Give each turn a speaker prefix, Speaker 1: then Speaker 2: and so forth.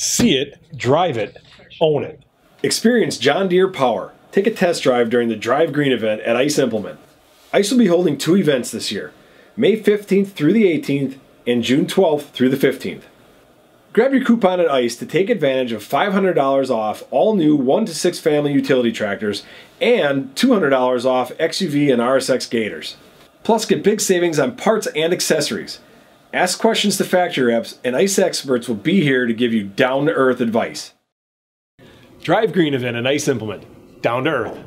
Speaker 1: See it, drive it, own it.
Speaker 2: Experience John Deere power. Take a test drive during the Drive Green event at Eis Implement. Eis will be holding two events this year May 15th through the 18th and June 12th through the 15th. Grab your coupon at Eis to take advantage of $500 off all new 1 to 6 family utility tractors and $200 off XUV and RSX Gators. Plus, get big savings on parts and accessories. Ask questions to factory reps, and Eis experts will be here to give you down to earth advice. Drive Green event at Eis Implement. Down to earth.